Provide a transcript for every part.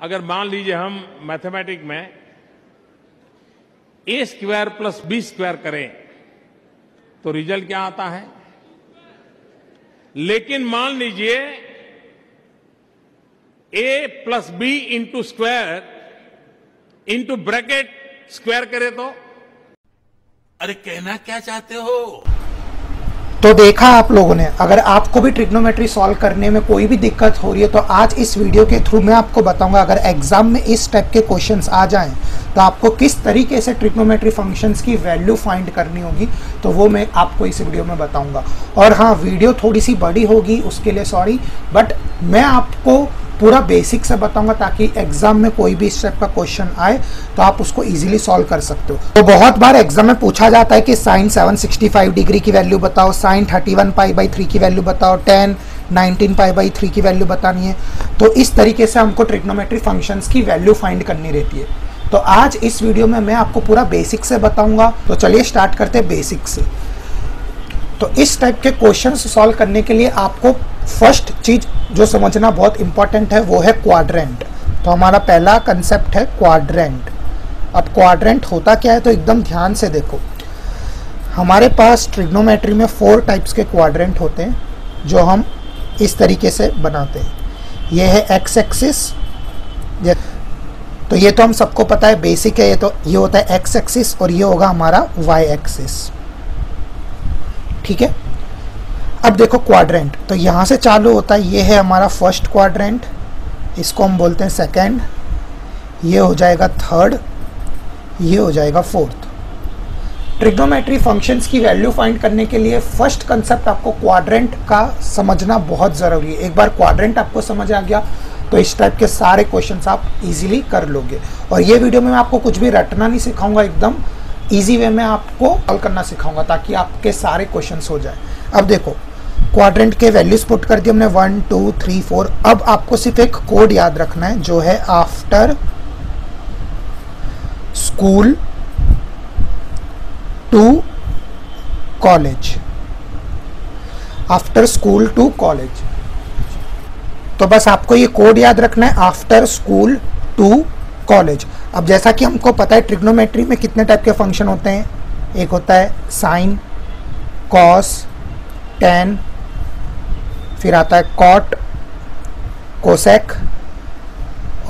अगर मान लीजिए हम मैथमेटिक में A square plus B square करें तो रिज़ल्ट क्या आता है? लेकिन मान लीजिए A plus B into square into bracket square करे तो। अरे कहना क्या चाहते हो? तो देखा आप लोगों ने, अगर आपको भी ट्रिग्नोमेट्री सॉल्व करने में कोई भी दिक्कत हो रही है तो आज इस वीडियो के थ्रू मैं आपको बताऊँगा, अगर एग्ज़ाम में इस टाइप के क्वेश्चंस आ जाएँ तो आपको किस तरीके से ट्रिग्नोमेट्री फ़ंक्शंस की वैल्यू फाइंड करनी होगी तो वो मैं आपको इस वीडियो में बताऊँगा। और हाँ वीडियो थोड़ी सी बड़ी होगी उसके लिए सॉरी बट मैं आपको पूरा बेसिक से बताऊँगा ताकि एग्ज़ाम में कोई भी इस टाइप का क्वेश्चन आए तो आप उसको इजीली सॉल्व कर सकते हो। तो बहुत बार एग्ज़ाम में पूछा जाता है कि साइन 765 डिग्री की वैल्यू बताओ साइन 31 पाई बाई थ्री की वैल्यू बताओ टेन 19 पाई बाई थ्री की वैल्यू बतानी है। तो इस तरीके से हमको ट्रिग्नोमेट्री फ़ंक्शंस की वैल्यू फाइंड करनी रहती है। तो आज इस वीडियो में मैं आपको पूरा बेसिक से बताऊँगा। तो चलिए स्टार्ट करते हैं बेसिक से। तो इस टाइप के क्वेश्चन सॉल्व करने के लिए आपको फ़र्स्ट चीज़ जो समझना बहुत इंपॉर्टेंट है, वो है क्वाड्रेंट तो हमारा पहला कंसेप्ट है क्वाड्रेंट अब क्वाड्रेंट होता क्या है तो एकदम ध्यान से देखो। हमारे पास ट्रिग्नोमेट्री में फोर टाइप्स के क्वाड्रेंट होते हैं, जो हम इस तरीके से बनाते हैं। ये है एक्स एक्सिस तो ये तो हम सबको पता है बेसिक है, ये तो ये होता है एक्स एक्सिस और ये होगा हमारा वाई एक्सिस ठीक है? अब देखो क्वाड्रेंट तो यहाँ से चालू होता है, ये है हमारा फ़र्स्ट क्वाड्रेंट इसको हम बोलते हैं सेकेंड ये हो जाएगा थर्ड ये हो जाएगा फोर्थ ट्रिग्नोमेट्री फ़ंक्शंस की वैल्यू फाइंड करने के लिए फ़र्स्ट कंसेप्ट आपको क्वाड्रेंट का समझना बहुत ज़रूरी है. एक बार क्वाड्रेंट आपको समझ आ गया तो इस टाइप के सारे क्वेश्चंस आप इजीली कर लोगे. और ये वीडियो में मैं आपको कुछ भी रटना नहीं सिखाऊँगा एकदम. इजी वे में आपको सॉल्व करना सिखाऊँगा ताकि आपके सारे क्वेश्चन हो जाए. अब देखो क्वाड्रेंट के वैल्यूज़ पुट कर दिए हमने. वन टू थ्री फोर अब आपको सिर्फ़ एक कोड याद रखना है, जो है after school to college after school to college तो बस आपको ये कोड याद रखना है आफ्टर स्कूल टू कॉलेज अब जैसा कि हमको पता है ट्रिग्नोमेट्री में कितने टाइप के फ़ंक्शन होते हैं? एक होता है साइन कॉस टेन फिर आता है कॉट, कोसेक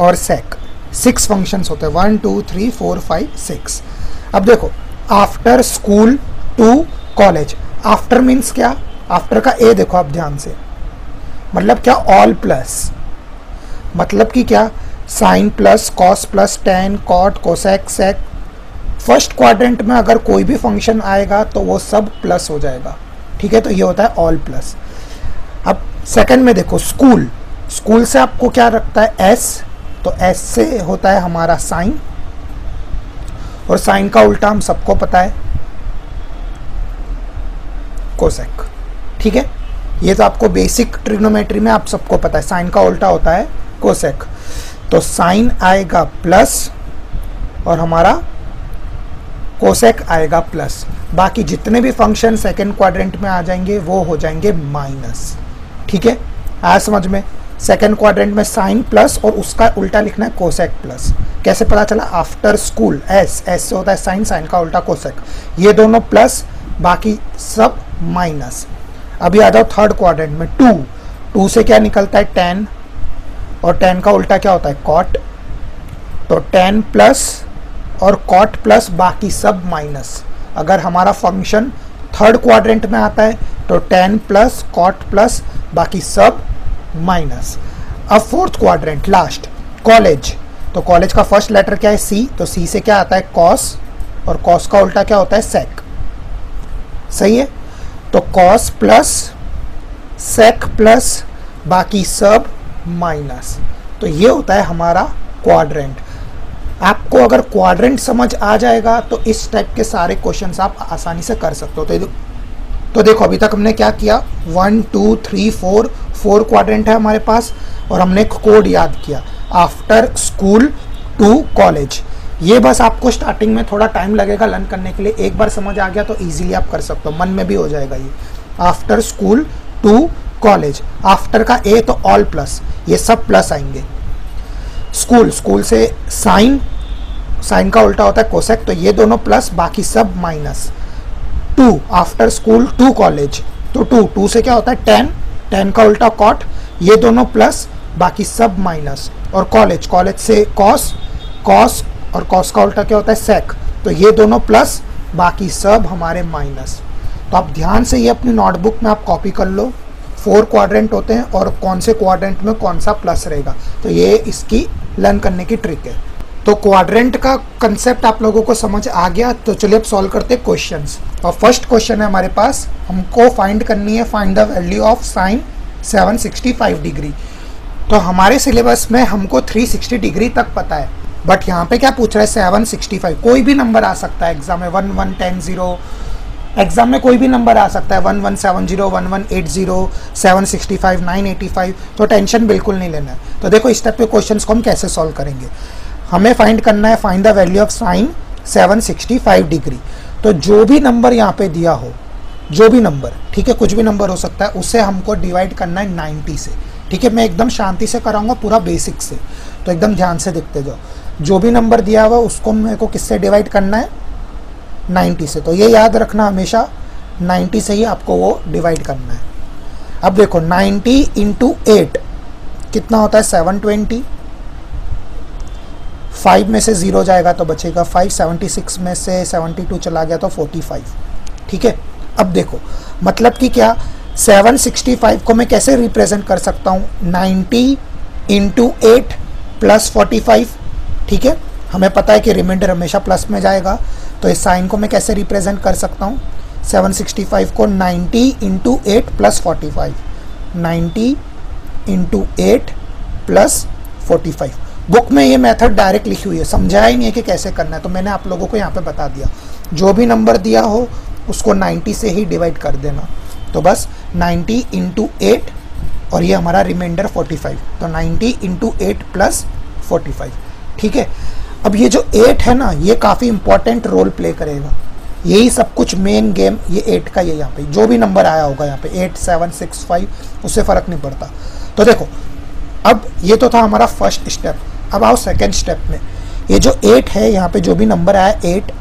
और सेक। सिक्स फ़ंक्शंस होते हैं। One two three four five six अब देखो after school to college after means क्या? आफ्टर का ए देखो आप ध्यान से। मतलब क्या? ऑल प्लस मतलब कि क्या? Sine plus cos plus tan cot cosec sec first quadrant में अगर कोई भी फ़ंक्शन आएगा तो वो सब प्लस हो जाएगा। ठीक है? तो ये होता है ऑल प्लस अब सेकंड में देखो स्कूल स्कूल से आपको क्या रखता है? एस तो एस से होता है हमारा साइन और साइन का उल्टा हम सबको पता है। कोसेक ठीक है? ये तो आपको बेसिक ट्रिग्नोमेट्री में आप सबको पता है। साइन का उल्टा होता है कोसेक तो साइन आएगा प्लस और हमारा कोसेक आएगा प्लस बाकी जितने भी फ़ंक्शन सेकेंड क्वाड्रेंट में आ जाएँगे, वो हो जाएँगे माइनस ठीक है? आया समझ में। सेकेंड क्वाड्रेंट में साइन प्लस और उसका उल्टा लिखना है कोसेक प्लस कैसे पता चला? आफ्टर स्कूल एस एस से होता है साइन साइन का उल्टा कोसेक ये दोनों प्लस बाकी सब माइनस अभी आ जाओ थर्ड क्वाड्रेंट में टू टू से क्या निकलता है? टेन और टेन का उल्टा क्या होता है? कॉट तो टेन प्लस और कॉट प्लस बाकी सब माइनस अगर हमारा फ़ंक्शन थर्ड क्वाड्रेंट में आता है तो टेन प्लस कॉट प्लस बाकी सब माइनस अब फोर्थ क्वाड्रेंट लास्ट कॉलेज तो कॉलेज का फ़र्स्ट लेटर क्या है? सी तो सी से क्या आता है? कॉस और कॉस का उल्टा क्या होता है? सेक सही है? तो कॉस प्लस सेक प्लस बाकी सब माइनस तो ये होता है हमारा क्वाड्रेंट आपको अगर क्वाड्रेंट समझ आ जाएगा तो इस टाइप के सारे क्वेश्चंस आप आसानी से कर सकते हो। तो तो देखो, अभी तक हमने क्या किया? One two three four four quadrant है हमारे पास, और हमने कोड याद किया। आफ्टर स्कूल टू कॉलेज ये बस आपको स्टार्टिंग में थोड़ा टाइम लगेगा लर्न करने के लिए। एक बार समझ आ गया तो इजीली आप कर सकते हो। मन में भी हो जाएगा ये। After school to college after का ए तो ऑल प्लस ये सब प्लस आएँगे। स्कूल स्कूल से साइन साइन का उल्टा होता है कोसेक तो ये दोनों प्लस बाकी सब minus to after school to college तो टू टू से क्या होता है? टेन टेन का उल्टा कॉट ये दोनों प्लस बाकी सब माइनस और कॉलेज कॉलेज से कॉस कॉस और कॉस का उल्टा क्या होता है? सेक तो ये दोनों प्लस बाकी सब हमारे माइनस तो आप ध्यान से ये अपनी नोटबुक में आप कॉपी कर लो. फोर क्वाड्रेंट होते हैं और कौन से क्वाड्रेंट में कौन सा प्लस रहेगा? तो ये इसकी लर्न करने की ट्रिक है. तो क्वाड्रेंट का कंसेप्ट आप लोगों को समझ आ गया तो चलिए अब सॉल्व करते क्वेश्चंस और फ़र्स्ट क्वेश्चन है हमारे पास, हमको फाइंड करनी है find the value of sine 765 degree तो हमारे सिलेबस में हमको 360 डिग्री तक पता है बट यहाँ पे क्या पूछ रहा है? 765 कोई भी नंबर आ सकता है एग्ज़ाम में one one ten zero exam में कोई भी नंबर आ सकता है one one seven zero one one eight zero seven sixty five nine eighty five तो टेंशन बिल्कुल नहीं लेना है। तो देखो इस टाइप के क्वेश्चन को हम कैसे सॉल्व करेंगे? हमें फाइंड करना है find the value of sine 765 degree तो जो भी नंबर यहाँ पे दिया हो, जो भी नंबर ठीक है, कुछ भी नंबर हो सकता है, उसे हमको डिवाइड करना है 90 से. ठीक है, मैं एकदम शांति से कराऊँगा पूरा बेसिक से. तो एकदम ध्यान से देखते जाओ. जो भी नंबर दिया हुआ, उसको मेरे को किससे डिवाइड करना है? 90 से. तो ये याद रखना हमेशा 90 से ही आपको वो डिवाइड करना है. अब देखो 90 इंटू एट कितना होता है? 720 फाइव में से ज़ीरो जाएगा तो बचेगा फाइव, सेवेंटी सिक्स में से सेवेंटी टू चला गया तो फोर्टी फाइव। ठीक है? अब देखो मतलब कि क्या? सेवन सिक्सटी फाइव को मैं कैसे रिप्रेजेंट कर सकता हूँ? Ninety into eight plus forty five. ठीक है? हमें पता है कि रिमाइंडर हमेशा प्लस में जाएगा तो इस साइन को मैं कैसे रिप्रेजेंट कर सकता हूँ? 765 को 90 into eight plus forty five. Ninety into eight plus forty five. Book में ये मेथड डायरेक्ट लिखी हुई है। समझाया ही नहीं है कि कैसे करना है। तो मैंने आप लोगों को यहाँ पे बता दिया। जो भी नंबर दिया हो, उसको 90 से ही डिवाइड कर देना। तो बस 90 इंटू एट और ये हमारा रिमाइंडर 45 तो 90 इंटू एट प्लस फोर्टी ठीक है? अब ये जो 8 है ना, ये काफ़ी इंपॉर्टेंट रोल प्ले करेगा। यही सब कुछ मेन गेम ये एट का ये यहाँ पे। जो भी नंबर आया होगा यहाँ पे एट सेवन सिक्स फाइव उससे फ़र्क नहीं पड़ता। तो देखो, अब ये तो था हमारा फ़र्स्ट स्टेप अब आओ सेकेंड स्टेप में। ये जो एट है, यहाँ पे जो भी नंबर आया एट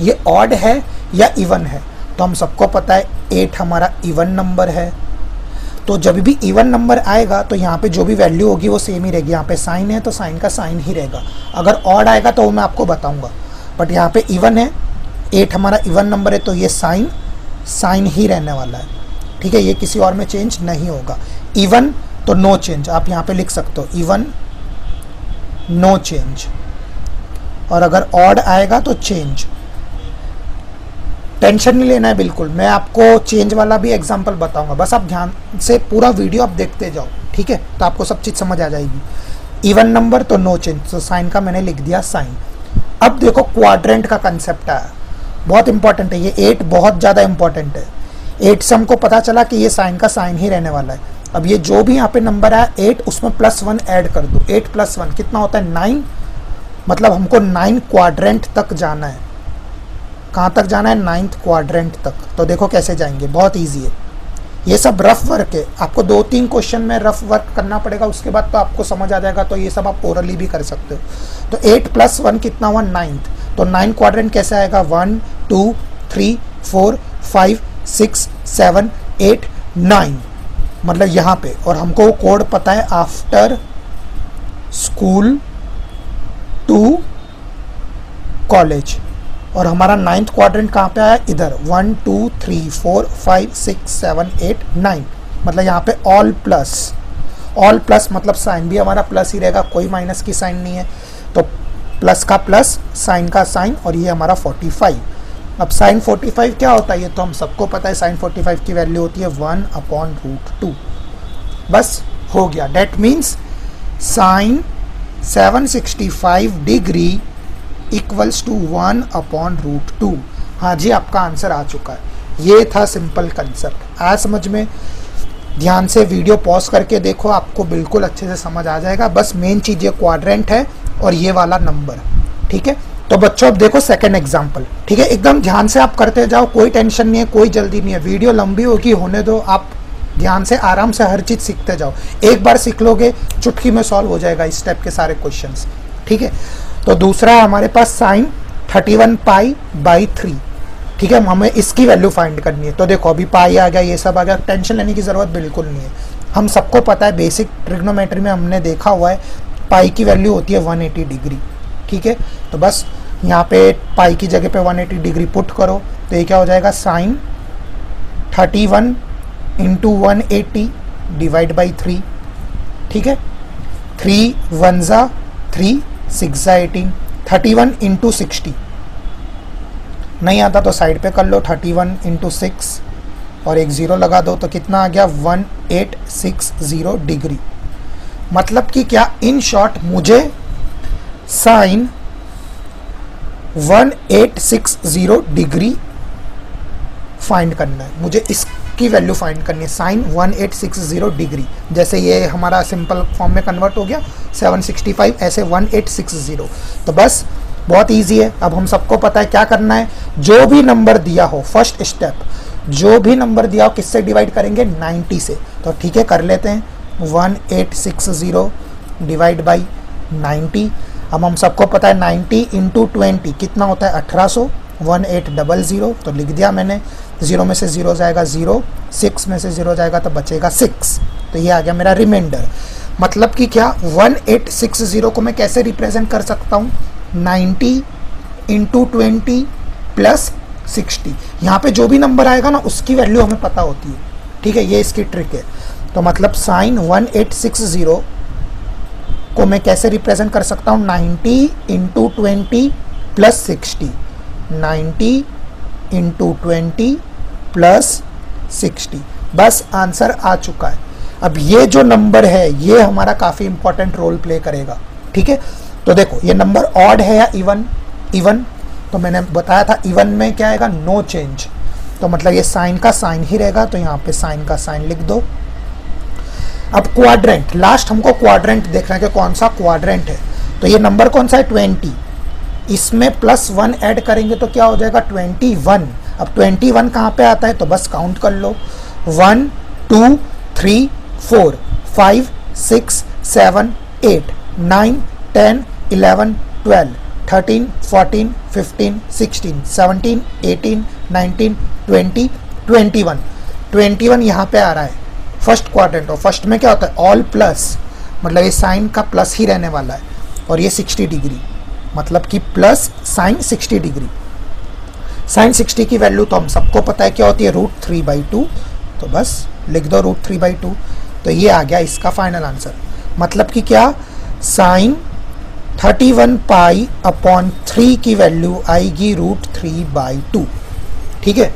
ये ऑड है या इवन है? तो हम सबको पता है एट हमारा इवन नंबर है। तो जब भी इवन नंबर आएगा तो यहाँ पे जो भी वैल्यू होगी, वो सेम ही रहेगी। यहाँ पे साइन है तो साइन का साइन ही रहेगा। अगर ऑड आएगा तो वो मैं आपको बताऊँगा। बट यहाँ पे इवन है एट हमारा इवन नंबर है तो ये साइन साइन ही रहने वाला है। ठीक है, ये किसी और में चेंज नहीं होगा। इवन तो नो चेंज आप यहाँ पे लिख सकते हो। इवन नो चेंज और अगर ऑड आएगा तो चेंज टेंशन नहीं लेना है बिल्कुल. मैं आपको चेंज वाला भी एग्जांपल बताऊँगा. बस आप ध्यान से पूरा वीडियो आप देखते जाओ. ठीक है? तो आपको सब चीज़ समझ आ जाएगी. इवन नंबर तो नो चेंज तो साइन का मैंने लिख दिया साइन अब देखो क्वाड्रेंट का कंसेप्ट आया. बहुत इंपॉर्टेंट है. ये एट बहुत ज़्यादा इंपॉर्टेंट है. एट से हमको पता चला कि ये साइन का साइन ही रहने वाला है. अब ये जो भी यहाँ पे नंबर आया एट उसमें प्लस वन ऐड कर दो। एट प्लस वन कितना होता है? नाइन मतलब हमको नाइन क्वाड्रेंट तक जाना है। कहाँ तक जाना है? नाइन्थ क्वाड्रेंट तक। तो देखो कैसे जाएँगे। बहुत ईजी है। ये सब रफ वर्क है। आपको दो तीन क्वेश्चन में रफ वर्क करना पड़ेगा। उसके बाद तो आपको समझ आ जाएगा। तो ये सब आप ओरली भी कर सकते हो। तो एट प्लस वन कितना हुआ? नाइन्थ तो नाइन क्वाड्रेंट कैसे आएगा? One two three four five six seven eight nine मतलब यहाँ पे। और हमको कोड पता है आफ्टर स्कूल टू कॉलेज और हमारा नाइन्थ क्वाड्रेंट कहाँ पे आया? इधर। One two three four five six seven eight nine मतलब यहाँ पे ऑल प्लस ऑल प्लस मतलब साइन भी हमारा प्लस ही रहेगा, कोई माइनस की साइन नहीं है। तो प्लस का प्लस साइन का साइन और ये हमारा फोर्टी फाइव अब साइन 45 क्या होता है? ये तो हम सबको पता है, साइन 45 की वैल्यू होती है वन अपॉन रूट टू। बस, हो गया। That means sine 765 degree equals to one upon root two. हाँ जी, आपका आंसर आ चुका है। ये था सिंपल कंसेप्ट। आया समझ में? ध्यान से वीडियो पॉज करके देखो, आपको बिल्कुल अच्छे से समझ आ जाएगा। बस मेन चीज़ ये क्वाड्रेंट है और ये वाला नंबर ठीक है? तो बच्चों, अब देखो सेकंड एग्ज़ाम्पल ठीक है? एकदम ध्यान से आप करते जाओ, कोई टेंशन नहीं है, कोई जल्दी नहीं है। वीडियो लंबी होगी, होने दो, आप ध्यान से, आराम से हर चीज़ सीखते जाओ। एक बार सीख लोगे, चुटकी में सॉल्व हो जाएगा इस टाइप के सारे क्वेश्चन ठीक है? तो दूसरा हमारे पास sine thirty one pi by three ठीक है? हमें इसकी वैल्यू फाइंड करनी है। तो देखो, अभी पाई आ गया, ये सब आ गया टेंशन लेने की ज़रूरत बिल्कुल नहीं है। हम सबको पता है बेसिक ट्रिग्नोमेट्री में हमने देखा हुआ है पाई की वैल्यू होती है 180 डिग्री ठीक है? तो बस यहाँ पे पाई की जगह पे 180 डिग्री पुट करो तो ये क्या हो जाएगा? Sine 31 one into one divide by three ठीक है? थ्री वन ज़ा थ्री सिक्स ज़ा eighteen thirty one into sixty नहीं आता तो साइड पे कर लो थर्टी वन इंटू सिक्स और एक ज़ीरो लगा दो तो कितना आ गया? One eight six zero degree मतलब कि क्या? इन शॉर्ट मुझे साइन 1860 डिग्री फाइंड करना है। मुझे इसकी वैल्यू फाइंड करनी है। Sine 1860 degree. जैसे ये हमारा सिंपल फॉर्म में कन्वर्ट हो गया 765 ऐसे 1860 तो बस, बहुत इजी है। अब हम सबको पता है क्या करना है। जो भी नंबर दिया हो फ़र्स्ट स्टेप जो भी नंबर दिया हो, किससे डिवाइड करेंगे? 90 से। तो ठीक है, कर लेते हैं। 1860 डिवाइड बाई 90 अब हम सबको पता है 90 इंटू ट्वेंटी कितना होता है? 1800 वन एट डबल ज़ीरो तो लिख दिया मैंने। ज़ीरो में से ज़ीरो जाएगा ज़ीरो, सिक्स में से ज़ीरो जाएगा तो बचेगा सिक्स। तो ये आ गया मेरा रिमाइंडर मतलब कि क्या? वन एट सिक्स ज़ीरो को मैं कैसे रिप्रेजेंट कर सकता हूँ? Ninety into twenty plus sixty. यहाँ पे जो भी नंबर आएगा ना, उसकी वैल्यू हमें पता होती है। ठीक है, ये इसकी ट्रिक है। तो मतलब sine one eight six zero को मैं कैसे रिप्रेजेंट कर सकता हूँ? Ninety into twenty plus sixty. Ninety into twenty plus sixty. बस आंसर आ चुका है। अब ये जो नंबर है, ये हमारा काफ़ी इंपॉर्टेंट रोल प्ले करेगा। ठीक है? तो देखो, ये नंबर ऑड है या इवन इवन तो मैंने बताया था इवन में क्या आएगा? नो चेंज तो मतलब ये साइन का साइन ही रहेगा तो यहाँ पे साइन का साइन लिख दो। अब क्वाड्रेंट लास्ट हमको क्वाड्रेंट देखना है कि कौन सा क्वाड्रेंट है। तो ये नंबर कौन सा है? ट्वेंटी इसमें प्लस वन ऐड करेंगे तो क्या हो जाएगा? ट्वेंटी वन अब ट्वेंटी वन कहाँ पर आता है? तो बस काउंट कर लो। One two three four five six seven eight nine ten eleven twelve thirteen fourteen fifteen sixteen seventeen eighteen nineteen twenty twenty one twenty one यहाँ पर आ रहा है। फ़र्स्ट क्वाड्रेंट और फ़र्स्ट में क्या होता है? ऑल प्लस मतलब ये साइन का प्लस ही रहने वाला है। और ये 60 डिग्री मतलब कि प्लस साइन 60 डिग्री। साइन 60 की वैल्यू तो हम सबको पता है क्या होती है? रूट थ्री बाई टू तो बस लिख दो रूट थ्री बाई टू तो ये आ गया इसका फाइनल आंसर मतलब कि क्या? साइन 31 पाई अपॉन थ्री की वैल्यू आएगी रूट थ्री बाई टू ठीक है?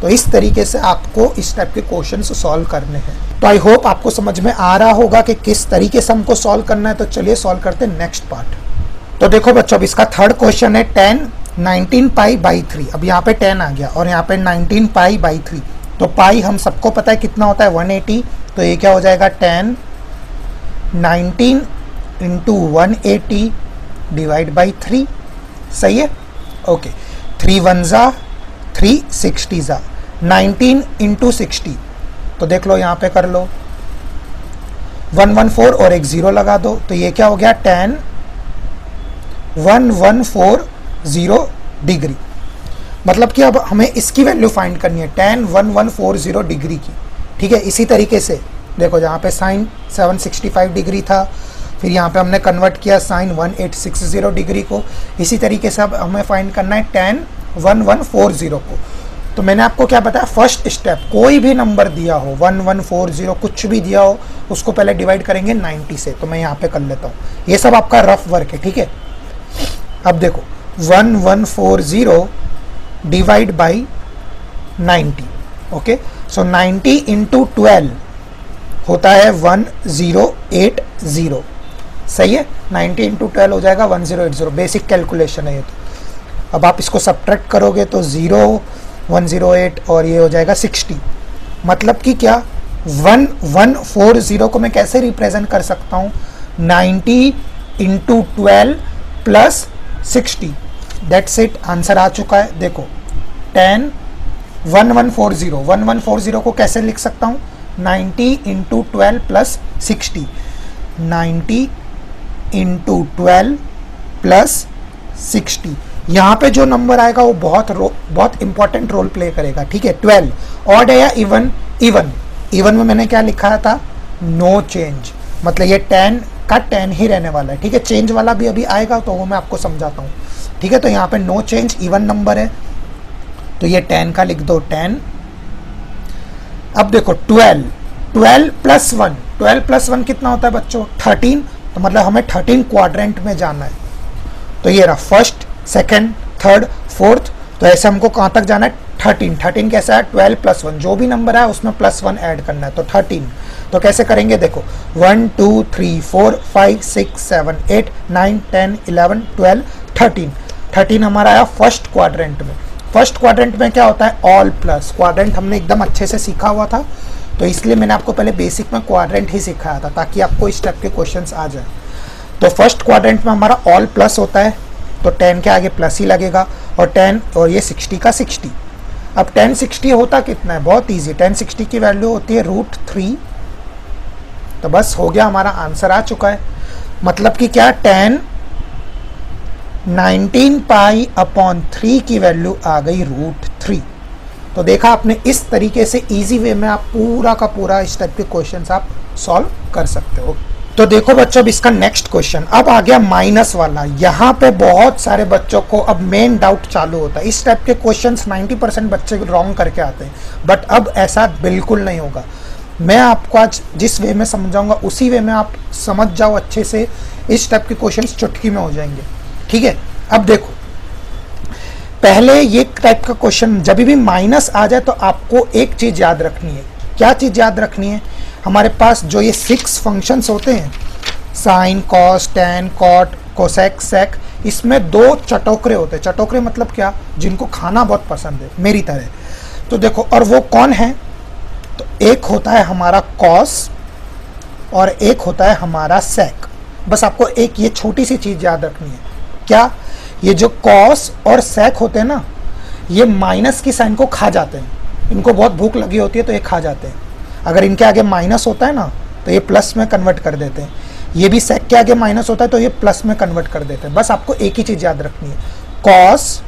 तो इस तरीके से आपको इस टाइप के क्वेश्चन सॉल्व करने हैं। तो आई होप आपको समझ में आ रहा होगा कि किस तरीके से हमको सॉल्व करना है। तो चलिए सॉल्व करते हैं नेक्स्ट पार्ट तो देखो बच्चों, अब इसका थर्ड क्वेश्चन है tan nineteen pi by three अब यहाँ पे टेन आ गया और यहाँ पे नाइनटीन पाई बाई थ्री तो पाई हम सबको पता है कितना होता है? वन एटी तो ये क्या हो जाएगा? Tan nineteen into one eighty divide by three सही है? ओके थ्री वन ज़ा थ्री सिक्सटी ज़ा नाइनटीन इंटू सिक्सटी तो देख लो, यहाँ पे कर लो। वन वन फोर और एक ज़ीरो लगा दो। तो ये क्या हो गया? Tan. One one four zero degree. मतलब कि अब हमें इसकी वैल्यू फाइंड करनी है। Tan, one one four zero degree की। ठीक है? इसी तरीके से। देखो यहाँ पे sine seven sixty five degree था, फिर यहाँ पे हमने कन्वर्ट किया sine one eight six zero degree को। इसी तरीके से अब हमें फाइंड करना है tan, one one four zero को। तो मैंने आपको क्या बताया? फ़र्स्ट स्टेप कोई भी नंबर दिया हो वन वन फोर ज़ीरो कुछ भी दिया हो, उसको पहले डिवाइड करेंगे नाइन्टी से। तो मैं यहाँ पे कर लेता हूँ। ये सब आपका रफ वर्क है, ठीक है? अब देखो one one four zero divide by ninety okay so ninety into twelve होता है वन ज़ीरो एट ज़ीरो सही है? नाइन्टी इंटू ट्वेल्व हो जाएगा one zero eight zero basic calculation है ये तो। अब आप इसको सब्ट्रैक्ट करोगे तो ज़ीरो 108 और ये हो जाएगा 60 मतलब कि क्या? वन वन, फोर, ज़ीरो को मैं कैसे रिप्रेजेंट कर सकता हूँ? 90 into twelve plus sixty. That's it answer आ चुका है। देखो 10 one one, four, zero. One one, four, zero को कैसे लिख सकता हूँ? 90 into twelve plus sixty. Ninety into twelve plus sixty. यहाँ पे जो नंबर आएगा वो बहुत रो, बहुत इंपॉर्टेंट रोल प्ले करेगा ठीक है? ट्वेल्व ऑड है या इवन इवन इवन में मैंने क्या लिखा था? नो no चेंज मतलब ये टेन का टेन ही रहने वाला है ठीक है? चेंज वाला भी अभी आएगा तो वो मैं आपको समझाता हूँ ठीक है? तो यहाँ पे नो चेंज इवन नंबर है। तो ये टेन का लिख दो टेन अब देखो twelve twelve plus one twelve plus one कितना होता है बच्चों? थर्टीन तो मतलब हमें थर्टीन क्वाड्रेंट में जाना है। तो ये रहा फ़र्स्ट सेकेंड, थर्ड, फोर्थ तो ऐसे हमको कहाँ तक जाना है? थर्टीन। थर्टीन कैसा है? ट्वेल्व प्लस वन, जो भी नंबर है, उसमें प्लस वन ऐड करना है। तो थर्टीन। तो कैसे करेंगे? देखो, one, two, three, four, five, six, seven, eight, nine, ten, eleven, twelve, thirteen. Thirteen हमारा आया फ़र्स्ट क्वाड्रेंट में। फ़र्स्ट क्वाड्रेंट में क्या होता है? ऑल प्लस क्वाड्रेंट हमने एकदम अच्छे से सीखा हुआ था। तो इसलिए मैंने आपको पहले बेसिक में क्वाड्रेंट ही सिखाया था, ताकि आपको इस टाइप के क्वेश्चन आ जाए। तो फ़र्स्ट क्वाड्रेंट में हमारा ऑल प्लस होता है। तो टेन के आगे प्लस ही लगेगा और टेन और ये सिक्सटी का सिक्सटी अब टेन सिक्सटी होता कितना है? बहुत ईजी टेन सिक्सटी की वैल्यू होती है रूट थ्री तो बस हो गया हमारा आंसर आ चुका है। मतलब कि क्या? टेन 19 पाई अपॉन थ्री की वैल्यू आ गई रूट थ्री तो देखा आपने, इस तरीके से इजी वे में आप पूरा का पूरा इस टाइप के क्वेश्चन आप सॉल्व कर सकते हो। तो देखो बच्चों, अब इसका नेक्स्ट क्वेश्चन अब आ गया माइनस वाला. यहाँ पे बहुत सारे बच्चों को अब मेन डाउट चालू होता है. इस टाइप के क्वेश्चंस 90 परसेंट बच्चे रॉन्ग करके आते हैं. बट अब ऐसा बिल्कुल नहीं होगा. मैं आपको आज जिस वे में समझाऊँगा, उसी वे में आप समझ जाओ अच्छे से. इस टाइप के क्वेश्चन चुटकी में हो जाएँगे. ठीक है? अब देखो. पहले ये टाइप का क्वेश्चन जब भी माइनस आ जाए तो आपको एक चीज़ याद रखनी है. क्या चीज़ याद रखनी है? हमारे पास जो ये सिक्स फ़ंक्शंस होते हैं sine cos tan cot cosec sec इसमें दो चटोकरे होते हैं। चटोकरे मतलब क्या? जिनको खाना बहुत पसंद है, मेरी तरह। तो देखो, और वो कौन है? तो एक होता है हमारा कॉस और एक होता है हमारा सेक बस आपको एक ये छोटी सी चीज़ याद रखनी है। क्या? ये जो कॉस और सेक होते हैं ना, ये माइनस की साइन को खा जाते हैं। इनको बहुत भूख लगी होती है तो ये खा जाते हैं। अगर इनके आगे माइनस होता है ना तो ये प्लस में कन्वर्ट कर देते हैं। ये भी सेक के आगे माइनस होता है तो ये प्लस में कन्वर्ट कर देते हैं। बस आपको एक ही चीज़ याद रखनी है। कॉस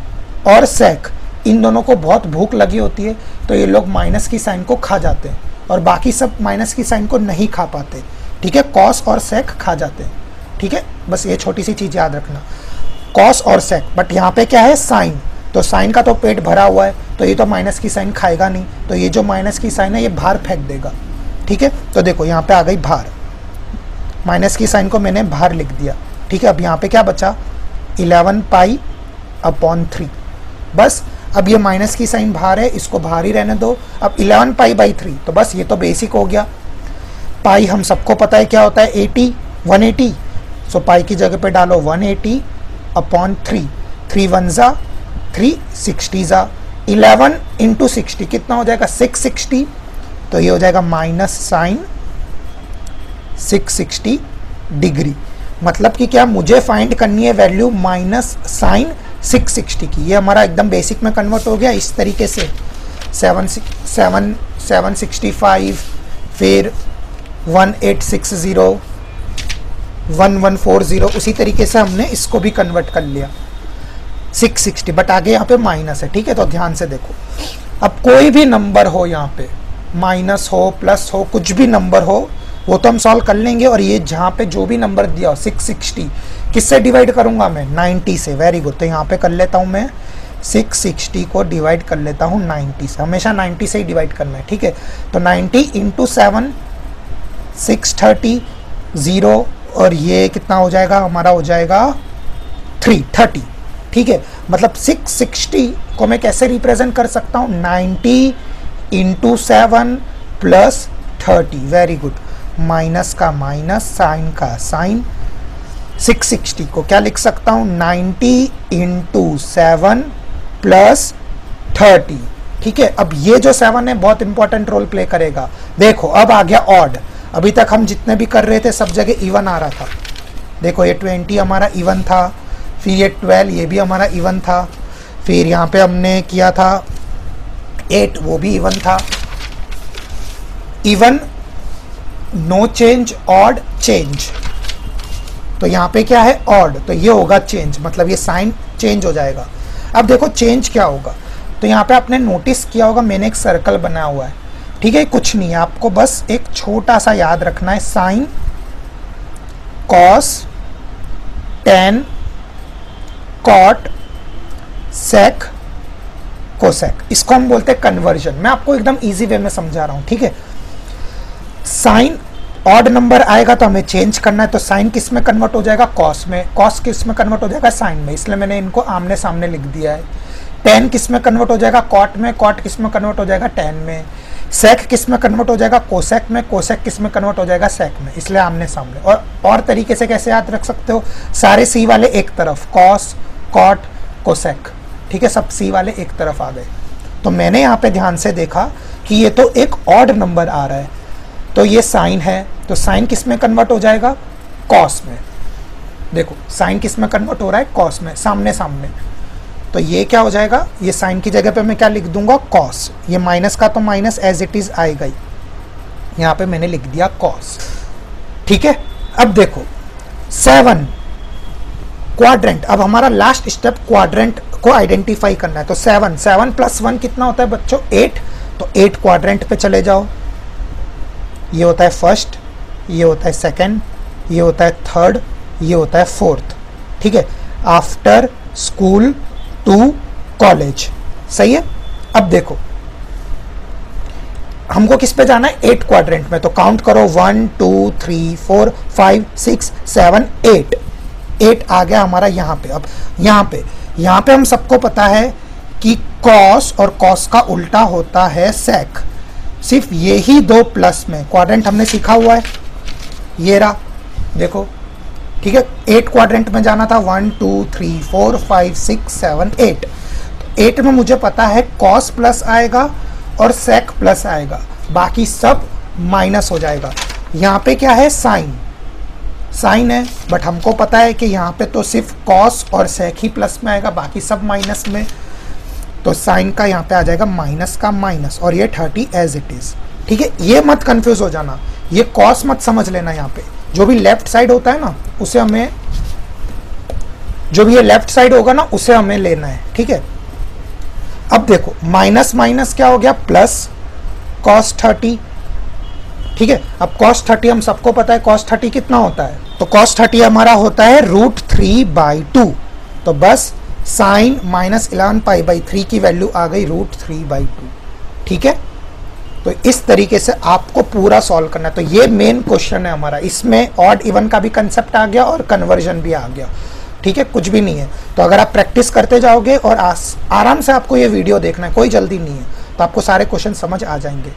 और सेक इन दोनों को बहुत भूख लगी होती है तो ये लोग माइनस की साइन को खा जाते हैं और बाकी सब माइनस की साइन को नहीं खा पाते। ठीक है? कॉस और सेक खा जाते हैं। ठीक है? बस ये छोटी सी चीज़ याद रखना। कॉस और सेक बट यहाँ पे क्या है? साइन। तो साइन का तो पेट भरा हुआ है तो ये तो माइनस की साइन खाएगा नहीं तो ये जो माइनस की साइन है, ये बाहर फेंक देगा। ठीक है? तो देखो, यहाँ पे आ गई बाहर माइनस की साइन को मैंने बाहर लिख दिया। ठीक है? अब यहाँ पे क्या बचा? Eleven pi upon three. बस, अब ये माइनस की साइन बाहर है, इसको बाहर ही रहने दो। अब इलेवन पाई बाई थ्री तो बस ये तो बेसिक हो गया। पाई हम सबको पता है क्या होता है? Eighty, one eighty. So pi की जगह पे डालो, one eighty upon three. Three one ज़ा थ्री सिक्सटी ज़ा इलेवन इंटू सिक्सटी, कितना हो जाएगा? सिक्स सिक्सटी तो ये हो जाएगा minus sine six sixty degree. मतलब कि क्या मुझे फाइंड करनी है value minus sine six sixty की। ये हमारा एकदम बेसिक में कन्वर्ट हो गया इस तरीके से। Seven seven seven sixty five, फिर one eight six zero, one one four zero, उसी तरीके से हमने इसको भी कन्वर्ट कर लिया। सिक्स सिक्सटी बट आगे यहाँ पे माइनस है, ठीक है? तो ध्यान से देखो। अब कोई भी नंबर हो यहाँ पे माइनस हो प्लस हो, कुछ भी नंबर हो, वो तो हम सॉल्व कर लेंगे और ये जहाँ पे जो भी नंबर दिया हो, सिक्स सिक्सटी, किससे डिवाइड करूँगा मैं? नाइन्टी से। वेरी गुड तो यहाँ पे कर लेता हूँ मैं। सिक्स सिक्सटी को डिवाइड कर लेता हूँ नाइन्टी से। हमेशा नाइन्टी से ही डिवाइड करना है, ठीक है? तो ninety into seven six thirty zero और ये कितना हो जाएगा? हमारा हो जाएगा थ्री थर्टी ठीक है मतलब 660 को मैं कैसे रिप्रेजेंट कर सकता हूँ? 90 into seven plus thirty very good minus का माइनस साइन का साइन 660 को क्या लिख सकता हूँ? 90 इंटू सेवन प्लस थर्टी ठीक है? अब ये जो सेवन है, बहुत इंपॉर्टेंट रोल प्ले करेगा। देखो, अब आ गया ऑड अभी तक हम जितने भी कर रहे थे, सब जगह इवन आ रहा था। देखो, ये ट्वेंटी हमारा इवन था। फिर ये ट्वेल्व ये भी हमारा इवन था। फिर यहाँ पे हमने किया था एट वो भी इवन था। Even no change odd change तो यहाँ पे क्या है? ऑड तो ये होगा चेंज मतलब ये साइन चेंज हो जाएगा। अब देखो चेंज क्या होगा? तो यहाँ पे आपने नोटिस किया होगा, मैंने एक सर्कल बनाया हुआ है। ठीक है, कुछ नहीं है, आपको बस एक छोटा सा याद रखना है sine cos tan cot sec cosec इसको हम बोलते हैं कन्वर्जन मैं आपको एकदम इजी वे में समझा रहा हूँ, ठीक है? साइन ऑड नंबर आएगा तो हमें चेंज करना है तो साइन किसमें कन्वर्ट हो जाएगा? कॉस में. कॉस किसमें कन्वर्ट हो जाएगा? साइन में. इसलिए मैंने इनको आमने सामने लिख दिया है. टेन किसमें कन्वर्ट हो जाएगा? कॉट में. कॉट किसमें कन्वर्ट हो जाएगा? टेन में. सेक किसमें कन्वर्ट हो जाएगा? कोसेक में. कोसेक किसमें कन्वर्ट हो जाएगा? सेक में. इसलिए आमने सामने. और और तरीके से कैसे याद रख सकते हो? सारे सी वाले एक तरफ़. Cos cot cosec. ठीक है, सब सी वाले एक तरफ़ आ गए। तो मैंने यहाँ पे ध्यान से देखा कि ये तो एक ऑड नंबर आ रहा है। तो ये साइन है। तो साइन किसमें कन्वर्ट हो जाएगा? कॉस में। देखो, साइन किसमें कन्वर्ट हो रहा है? कॉस में, सामने सामने। तो ये क्या हो जाएगा? ये साइन की जगह पे मैं क्या लिख दूँगा? कॉस ये माइनस का तो माइनस एज इट इज़ आएगा ही। यहाँ पे मैंने लिख दिया कॉस ठीक है? अब देखो सेवन क्वाड्रेंट अब हमारा लास्ट स्टेप क्वाड्रेंट को आइडेंटिफाई करना है। तो सेवन सेवन प्लस वन कितना होता है बच्चों? एट तो एट क्वाड्रेंट पे चले जाओ। ये होता है फ़र्स्ट ये होता है सेकंड ये होता है थर्ड ये होता है फोर्थ ठीक है? आफ्टर स्कूल टू कॉलेज सही है? अब देखो। हमको किस पे जाना है? एट क्वाड्रेंट में। तो काउंट करो। One two three four five six seven eight eight आ गया हमारा यहाँ पे। अब यहाँ पे यहाँ पे हम सबको पता है कि कॉस और कॉस का उल्टा होता है सेक सिर्फ़ ये ही दो प्लस में क्वाड्रेंट हमने सीखा हुआ है। ये रहा, देखो, ठीक है? एट क्वाड्रेंट में जाना था one two three four five six seven eight तो एट में मुझे पता है कॉस प्लस आएगा और सेक प्लस आएगा। बाकी सब माइनस हो जाएगा। यहाँ पे क्या है? साइन साइन है बट हमको पता है कि यहाँ पे तो सिर्फ़ कॉस और सेक ही प्लस में आएगा, बाकी सब माइनस में। तो साइन का यहाँ पे आ जाएगा माइनस का माइनस और ये थर्टी एज इट इज़ ठीक है, ये मत कंफ्यूज हो जाना। ये कॉस मत समझ लेना यहाँ पे। जो भी लेफ़्ट साइड होता है ना, उसे हमें जो भी ये लेफ़्ट साइड होगा ना, उसे हमें लेना है। ठीक है? अब देखो माइनस माइनस क्या हो गया? प्लस कॉस थर्टी ठीक है? अब कॉस थर्टी हम सबको पता है कॉस थर्टी कितना होता है। तो कॉस थर्टी हमारा होता है रूट थ्री बाई टू तो बस sine minus eleven pi by three की वैल्यू आ गई रूट थ्री बाई टू ठीक है? तो इस तरीके से आपको पूरा सॉल्व करना है। तो ये मेन क्वेश्चन है हमारा। इसमें ऑड इवन का भी कंसेप्ट आ गया और कन्वर्जन भी आ गया। ठीक है? कुछ भी नहीं है। तो अगर आप प्रैक्टिस करते जाओगे और आराम से आपको ये वीडियो देखना है, कोई जल्दी नहीं है। तो आपको सारे क्वेश्चन समझ आ जाएँगे।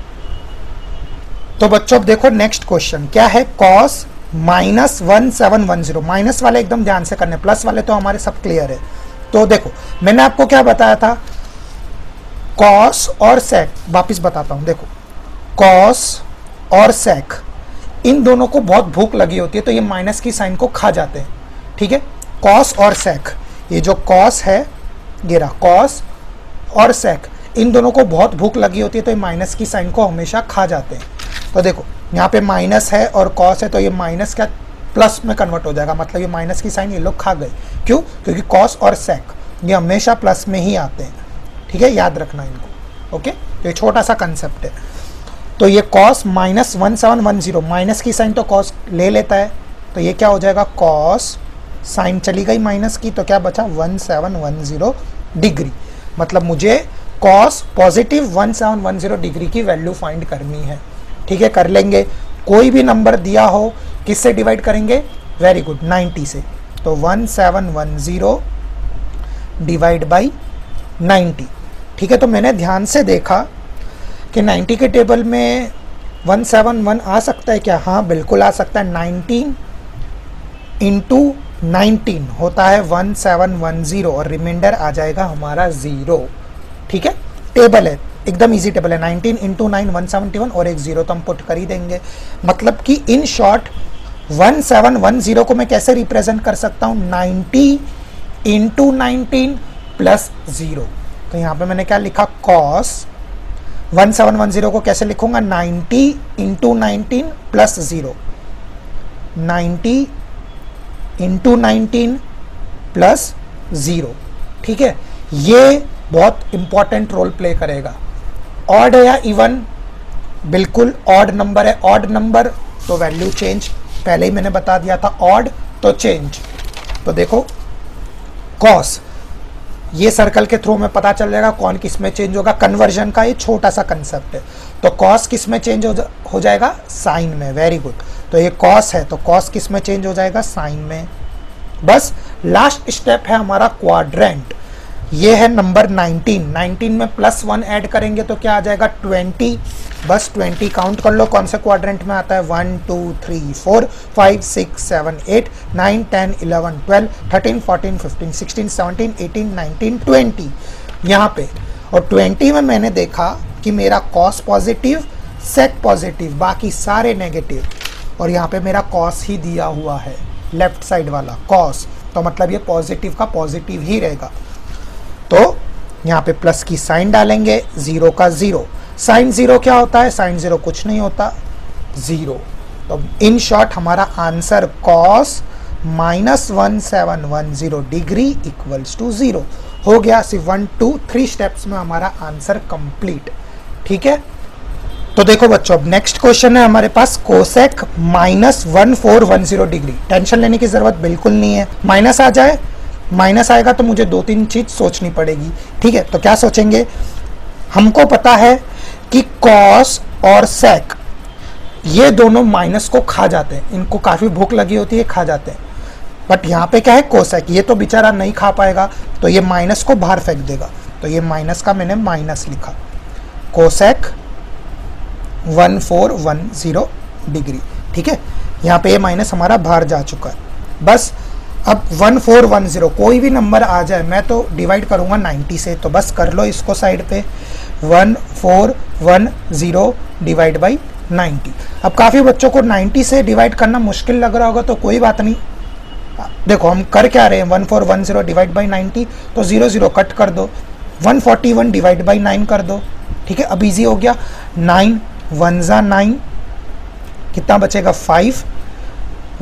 तो बच्चों, अब देखो नेक्स्ट क्वेश्चन क्या है cos minus one seven one zero minus वाले एकदम ध्यान से करने प्लस वाले तो हमारे सब क्लियर है। तो देखो, मैंने आपको क्या बताया था? कॉस और सेक वापिस बताता हूँ, देखो। कॉस और सेक इन दोनों को बहुत भूख लगी होती है तो ये माइनस की साइन को खा जाते हैं, ठीक है? कॉस और सेक ये जो कॉस है गेरा कॉस और सेक इन दोनों को बहुत भूख लगी होती है तो ये माइनस की साइन को हमेशा खा जाते हैं। तो देखो, यहाँ पे माइनस है और कॉस है तो ये माइनस क्या प्लस में कन्वर्ट हो जाएगा। मतलब ये माइनस की साइन ये लोग खा गए। क्यों? क्योंकि कॉस और सेक ये हमेशा प्लस में ही आते हैं। ठीक है? याद रखना इनको। ओके? तो ये छोटा सा कंसेप्ट है। तो ये cos minus one seven one zero minus की साइन तो कॉस ले लेता है। तो ये क्या हो जाएगा? कॉस साइन चली गई माइनस की तो क्या बचा? One seven one zero degree मतलब मुझे cos positive one seven one zero degree की वैल्यू फाइंड करनी है। ठीक है, कर लेंगे। कोई भी नंबर दिया हो, किससे डिवाइड करेंगे? वेरी गुड 90 से। तो 1710 डिवाइड बाई 90 ठीक है तो मैंने ध्यान से देखा कि 90 के टेबल में 171 आ सकता है क्या? हाँ बिल्कुल आ सकता है। 19 इंटू नाइनटीन होता है 1710 और रिमाइंडर आ जाएगा हमारा ज़ीरो ठीक है टेबल है। एकदम इजी टेबल है। 19 इंटू नाइन वन और एक ज़ीरो तो हम पुट कर ही देंगे। मतलब कि इन शॉर्ट 1710 को मैं कैसे रिप्रेजेंट कर सकता हूँ? 90 इंटू नाइनटीन प्लस ज़ीरो तो यहाँ पे मैंने क्या लिखा? कॉस 1710 को कैसे लिखूँगा? 90 into nineteen plus zero ninety into nineteen plus zero ठीक है? ये बहुत इंपॉर्टेंट रोल प्ले करेगा। ऑड है या इवन बिल्कुल ऑड नंबर है। ऑड नंबर तो वैल्यू चेंज पहले ही मैंने बता दिया था ऑड तो चेंज तो देखो कॉस ये सर्कल के थ्रू में पता चल जाएगा कौन किसमें चेंज होगा। कन्वर्जन का ये छोटा सा कंसेप्ट है। तो कॉस किसमें चेंज हो, जा, हो जाएगा? साइन में। वेरी गुड तो ये कॉस है तो कॉस किसमें चेंज हो जाएगा? साइन में। बस लास्ट स्टेप है हमारा क्वाड्रेंट ये है नंबर 19 19 में प्लस वन ऐड करेंगे तो क्या आ जाएगा? 20 बस 20 काउंट कर लो। कौन से क्वाड्रेंट में आता है? 1 2 3 4 5 6 7 8 9 10 11 12 13 14 15 16 17 18 19 20 यहाँ पे। और 20 में मैंने देखा कि मेरा कॉस पॉजिटिव सेक पॉजिटिव बाकी सारे नेगेटिव और यहाँ पे मेरा कॉस ही दिया हुआ है। लेफ़्ट साइड वाला कॉस तो मतलब ये पॉजिटिव का पॉजिटिव ही रहेगा। यहाँ पे प्लस की साइन डालेंगे ज़ीरो का ज़ीरो साइन ज़ीरो क्या होता है? साइन ज़ीरो कुछ नहीं होता. ज़ीरो तो इन शॉर्ट हमारा answer cos minus one seven one zero degree equals to zero हो गया सिर्फ़ वन टू थ्री स्टेप्स में हमारा आंसर कंप्लीट ठीक है? तो देखो बच्चों, अब नेक्स्ट क्वेश्चन है हमारे पास cosec minus one four one zero degree tension लेने की ज़रूरत बिल्कुल नहीं है. माइनस आ जाए माइनस आएगा तो मुझे दो तीन चीज़ सोचनी पड़ेगी। ठीक है? तो क्या सोचेंगे? हमको पता है कि कॉस और सेक ये दोनों माइनस को खा जाते हैं। इनको काफ़ी भूख लगी होती है, खा जाते हैं। बट यहाँ पे क्या है? कोसेक ये तो बेचारा नहीं खा पाएगा तो ये माइनस को बाहर फेंक देगा। तो ये माइनस का मैंने माइनस लिखा। Cosec one four one zero degree ठीक है? यहाँ पे ये माइनस हमारा बाहर जा चुका है। बस अब वन फोर वन ज़ीरो कोई भी नंबर आ जाए, मैं तो डिवाइड करूँगा नाइन्टी से तो बस कर लो इसको साइड पे। One four one zero divide by ninety अब काफ़ी बच्चों को नाइन्टी से डिवाइड करना मुश्किल लग रहा होगा तो कोई बात नहीं। देखो, हम कर क्या रहे हैं? One four one zero divide by ninety तो ज़ीरो ज़ीरो कट कर दो। One forty one divide by nine कर दो। ठीक है, अब ईजी हो गया। नाइन वन ज़ा नाइन कितना बचेगा? फाइव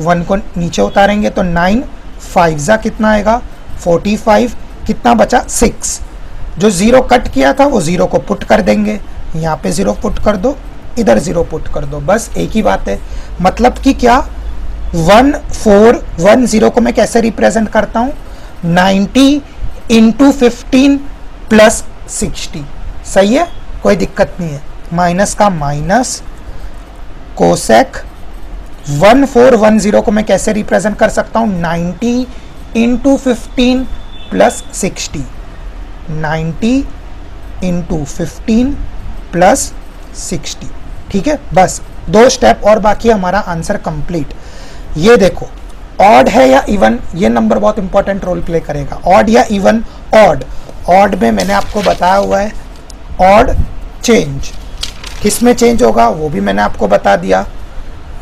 वन को नीचे उतारेंगे तो नाइन फाइव ज़ा कितना आएगा? फोर्टी फाइव, कितना बचा? सिक्स। जो ज़ीरो कट किया था, वो ज़ीरो को पुट कर देंगे। यहाँ पे ज़ीरो पुट कर दो, इधर ज़ीरो पुट कर दो। बस एक ही बात है। मतलब कि क्या? वन फोर वन ज़ीरो को मैं कैसे रिप्रेजेंट करता हूँ? Ninety into fifteen plus sixty. सही है? कोई दिक्कत नहीं है। माइनस का minus cosec one four one zero को मैं कैसे रिप्रेजेंट कर सकता हूँ? Ninety into fifteen plus sixty ninety into fifteen plus sixty ठीक है? बस, दो स्टेप और बाकी हमारा आंसर कंप्लीट ये देखो ऑड है या इवन ये नंबर बहुत इंपॉर्टेंट रोल प्ले करेगा। ऑड या इवन ऑड ऑड में मैंने आपको बताया हुआ है ऑड चेंज किसमें चेंज होगा? वो भी मैंने आपको बता दिया।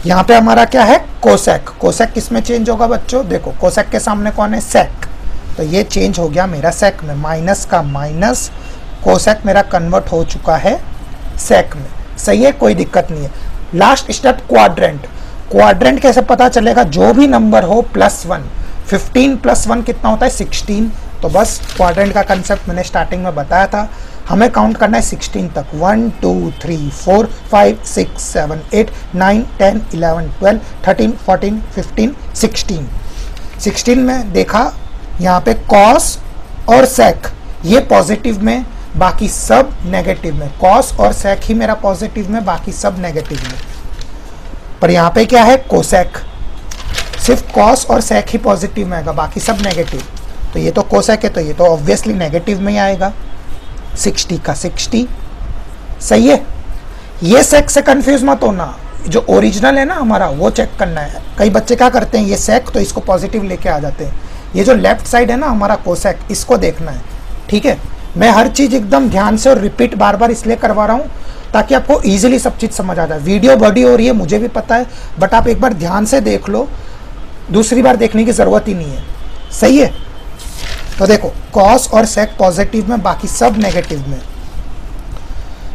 यहाँ पे हमारा क्या है? कोसेक। कोसेक किसमें चेंज होगा बच्चों? देखो, कोसेक के सामने कौन है? सेक तो ये चेंज हो गया मेरा सेक में। माइनस का माइनस कोसेक मेरा कन्वर्ट हो चुका है सेक में। सही है? कोई दिक्कत नहीं है। लास्ट स्टेप क्वाड्रेंट क्वाड्रेंट कैसे पता चलेगा? जो भी नंबर हो plus one fifteen plus one कितना होता है? सिक्सटीन तो बस क्वाड्रेंट का कंसेप्ट मैंने स्टार्टिंग में बताया था। हमें काउंट करना है सिक्सटीन तक. One two three four five six seven eight nine ten eleven twelve thirteen fourteen fifteen sixteen sixteen में देखा, यहाँ पे कॉस और सेक ये पॉजिटिव में, बाकी सब नेगेटिव में. कॉस और सेक ही मेरा पॉजिटिव में, बाकी सब नेगेटिव में. पर यहाँ पे क्या है? कोसेक सिर्फ़ कॉस और सेक ही पॉजिटिव में आएगा, बाकी सब नेगेटिव तो ये तो कोसेक है तो ये तो ऑब्वियसली नेगेटिव में ही आएगा. सिक्सटी का सिक्सटी। सही है? ये सेक से कंफ्यूज मत होना। जो ओरिजिनल है ना हमारा, वो चेक करना है। कई बच्चे क्या करते हैं, ये सेक तो इसको पॉजिटिव लेके आ जाते हैं। ये जो लेफ़्ट साइड है ना हमारा कोसेक इसको देखना है। ठीक है? मैं हर चीज़ एकदम ध्यान से और रिपीट बार बार इसलिए करवा रहा हूँ, ताकि आपको इजीली सब चीज़ समझ आ जाए। वीडियो बड़ी हो रही है, मुझे भी पता है बट आप एक बार ध्यान से देख लो। दूसरी बार देखने की ज़रूरत ही नहीं है। सही है? तो देखो कॉस और सेक पॉजिटिव में, बाकी सब नेगेटिव में।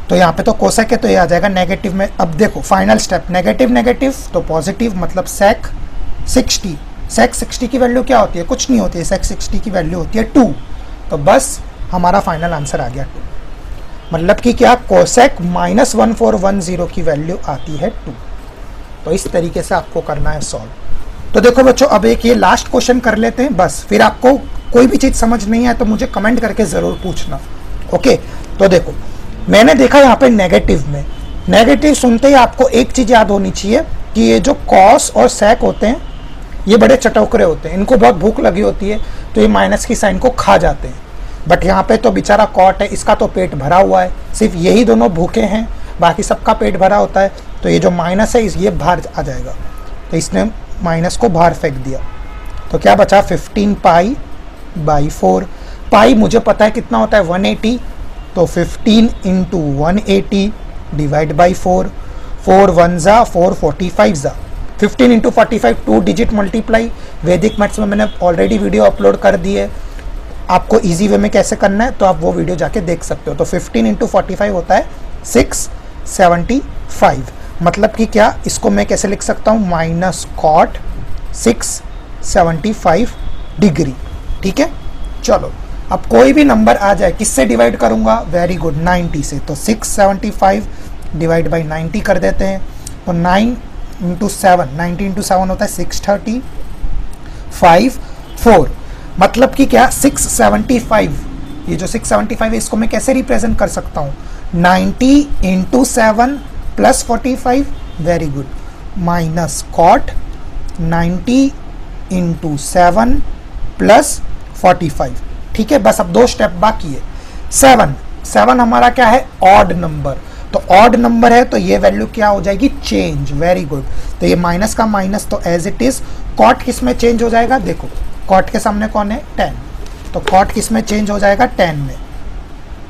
तो यहाँ पे तो कोसेक है तो ये आ जाएगा नेगेटिव में। अब देखो फाइनल स्टेप नेगेटिव नेगेटिव तो पॉजिटिव मतलब सेक 60 सेक 60 की वैल्यू क्या होती है? कुछ नहीं होती है। सेक 60 की वैल्यू होती है 2 तो बस, हमारा फाइनल आंसर आ गया 2 मतलब कि क्या? Cosec minus one four one zero की वैल्यू आती है टू तो इस तरीके से आपको करना है सॉल्व तो देखो बच्चों, अब एक ये लास्ट क्वेश्चन कर लेते हैं, बस। फिर आपको कोई भी चीज़ समझ नहीं आए तो मुझे कमेंट करके ज़रूर पूछना। ओके तो देखो, मैंने देखा यहाँ पे नेगेटिव में। नेगेटिव सुनते ही आपको एक चीज़ याद होनी चाहिए कि ये जो कॉस और सैक होते हैं, ये बड़े चटोकरे होते हैं। इनको बहुत भूख लगी होती है तो ये माइनस की साइन को खा जाते हैं। बट यहाँ पे तो बेचारा कॉट है, इसका तो पेट भरा हुआ है। सिर्फ़ यही दोनों भूखे हैं, बाकी सबका पेट भरा होता है। तो ये जो माइनस है, ये बाहर आ जाएगा। तो इसने माइनस को बाहर फेंक दिया। तो क्या बचा? 15 पाई बाई फोर पाई मुझे पता है कितना होता है? 180 तो 15 into one divide by four four one ज़ा फोर फोर्टी फाइव ज़ा fifteen into forty five two digit multiply Vedic maths में मैंने ऑलरेडी वीडियो अपलोड कर दी है। आपको इजी वे में कैसे करना है तो आप वो वीडियो जाके देख सकते हो। तो 15 इंटू फोर्टी फाइव होता है 675 मतलब कि क्या? इसको मैं कैसे लिख सकता हूँ? माइनस कॉट 675 डिग्री ठीक है? चलो, अब कोई भी नंबर आ जाए, किससे डिवाइड करूँगा? वेरी गुड 90 से। तो 675 डिवाइड बाई 90 कर देते हैं। तो 9 into seven ninety into seven होता है सिक्स थर्टी फाइव फोर मतलब कि क्या? 675 ये जो 675 है, इसको मैं कैसे रिप्रेजेंट कर सकता हूँ? 90 into seven plus forty very good minus cot 90 into seven plus forty ठीक है? बस अब दो स्टेप बाकी है। सेवन सेवन हमारा क्या है? ऑड नंबर तो ऑड नंबर है तो ये वैल्यू क्या हो जाएगी? चेंज वेरी गुड तो ये माइनस का माइनस तो एज इट इज़ कॉट किसमें चेंज हो जाएगा? देखो कॉट के सामने कौन है? टेन तो कॉट किसमें चेंज हो जाएगा? टेन में।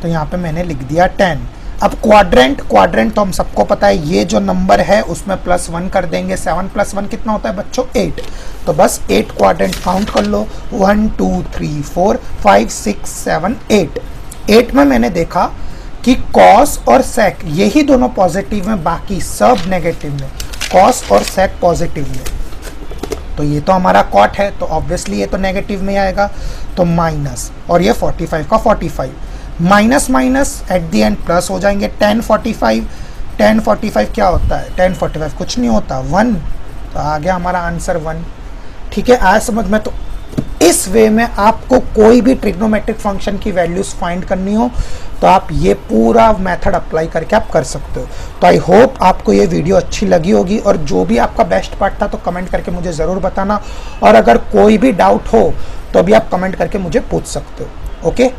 तो यहाँ पे मैंने लिख दिया टेन अब क्वाड्रेंट क्वाड्रेंट तो हम सबको पता है, ये जो नंबर है, उसमें प्लस वन कर देंगे। सेवन प्लस वन कितना होता है बच्चों? एट तो बस एट क्वाड्रेंट काउंट कर लो। One two three four five six seven eight eight में मैंने देखा कि कॉस और सेक यही दोनों पॉजिटिव में बाकी सब नेगेटिव में कॉस और सेक पॉजिटिव में तो ये तो हमारा कॉट है तो ऑब्वियसली ये तो नेगेटिव में आएगा। तो माइनस और ये 45 का 45 माइनस माइनस एट दी एंड प्लस हो जाएँगे। 1045 1045 क्या होता है? 1045 कुछ नहीं होता। वन। तो आ गया हमारा आंसर वन। ठीक है, आज समझ में तो इस वे में आपको कोई भी ट्रिग्नोमेट्रिक फ़ंक्शन की वैल्यूज़ फाइंड करनी हो तो आप ये पूरा मेथड अप्लाई करके आप कर सकते हो। तो आई होप आपको ये वीडियो अच्छी लगी होगी और जो भी आपका बेस्ट पार्ट था तो कमेंट करके मुझे ज़रूर बताना। और अगर कोई भी डाउट हो तो भी आप कमेंट करके मुझे पूछ सकते हो। ओके